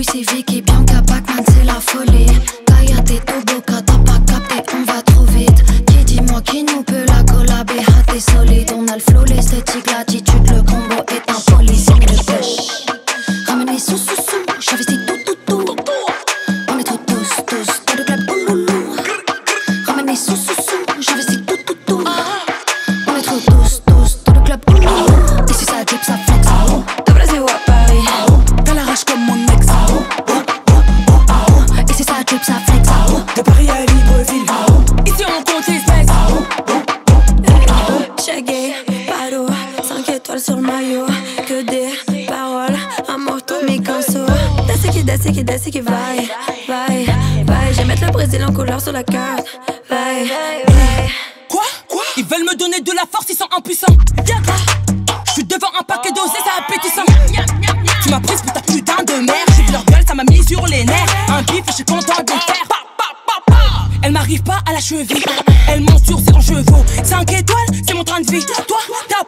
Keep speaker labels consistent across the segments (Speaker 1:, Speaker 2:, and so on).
Speaker 1: couilles, c'est Vicky, Bianca Bachman, c'est la folie. Kayate, Toboka, t'as pas capté, on va trop vite. Qui dit moi, qui nous peut la collaber, t'es solide. On a le flow, l'esthétique, l'attitude, le combo est un policier Ramenez sous-sous, sous, j'investis tout, tout, tout. On est trop tous, tous, de club, ouloulou. Ramenez sous, sous.
Speaker 2: le maillot Que des paroles à mort mes cansos qui, d'assez qui, d'assez qui vaille Vaille, vaille J'ai mettre le Brésil en couleur sur la carte Vaille,
Speaker 3: Quoi? Quoi? Ils
Speaker 4: veulent me
Speaker 3: donner de la force,
Speaker 4: ils sont
Speaker 3: impuissants. Je suis devant un paquet d'osé, ça appétissant.
Speaker 4: Tu m'as prise pour ta putain de merde J'ai vu leur gueule, ça m'a mis sur les nerfs. Un
Speaker 3: bif, je suis content de le faire Elle m'arrive pas à la cheville. Elle monte sur ses chevaux. 5 étoiles, c'est mon train de vie. Toi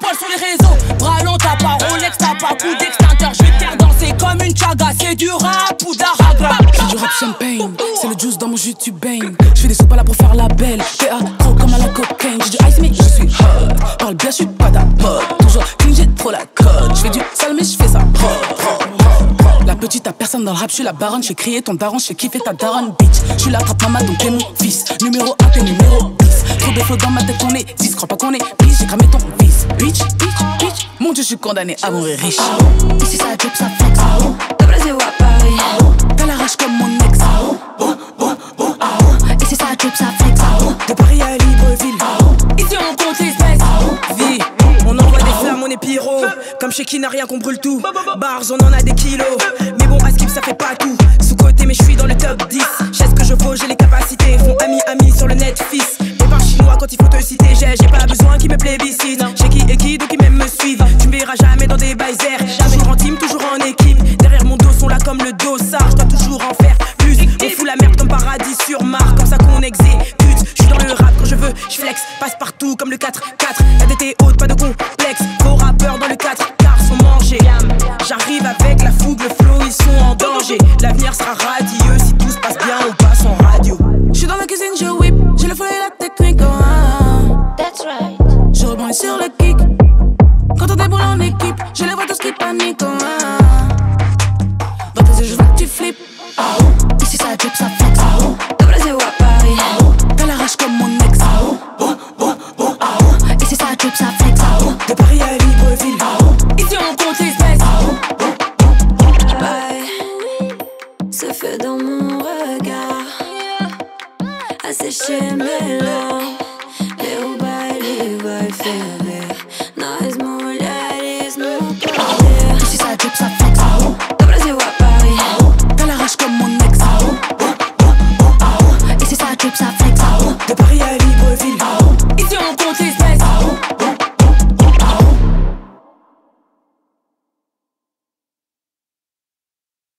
Speaker 3: t'as poil sur les réseaux. Bras long, t'as pas Rolex, t'as pas coup d'extincteur. Je vais te faire danser comme une chaga. C'est du rap ou d'aragra. J'ai du rap champagne, c'est le juice dans mon jus, tu baignes. Je fais des soupes là pour faire la belle. PA, trop comme à la cocaine. J'ai du ice, mais je suis hot. Parle bien, je suis pas ta mode. Toujours clean, j'ai trop la cote. Je fais du sale, mais je fais ça. La petite a personne dans le rap, je suis la baronne, je crier ton daron, je kiffer ta daronne, bitch. Je suis la trappe maman, donc t'es mon fils. Numéro 1, t'es numéro 10. Trop de dans ma tête, on est 10. Crois pas qu'on est bitch, j'ai cramé ton fils. Bitch, bitch, bitch. Mon dieu, je suis condamné à mourir riche.
Speaker 1: Ici ça drip, ça flex.
Speaker 2: De Brésil à Paris,
Speaker 3: T'as la rage comme mon ex.
Speaker 1: ici ça drip, ça flex.
Speaker 4: De Paris à Libreville.
Speaker 3: Ici, on compte les espèces.
Speaker 4: Vie, on envoie des flammes, on est pyro. Comme chez qui n'a rien qu'on brûle tout. Bars, on en a des kilos. Mais bon, à skip, ça fait pas tout. Sous côté, mais je suis dans le top 10. J'ai qui et qui, donc ils même me suivent. Tu me verras jamais dans des bails Toujours en team, toujours en équipe. Derrière mon dos sont là comme le dossard. Je dois toujours en faire plus. On fout la merde comme paradis sur Mars. Comme ça qu'on exécute. Je suis dans le rap quand je veux, je flex. Passe partout comme le 4-4. La DT haute, pas de complexe. Vos rappeurs dans le 4 car sont mangés. J'arrive avec la fougue, le
Speaker 3: Sur le kick. Quand on déboule en équipe, je les vois tous qui paniquent. oh, ah. Dans tes yeux, je vois que tu flippes.
Speaker 1: Ici ça drip, ça flex.
Speaker 2: De Brésil à Paris,
Speaker 3: T'as la rage comme mon ex.
Speaker 1: ici ça drip, ça flex.
Speaker 4: De Paris à Libreville.
Speaker 2: Ici, on compte les espèces. Bye. Ce feu dans mon regard, asséché mes larmes.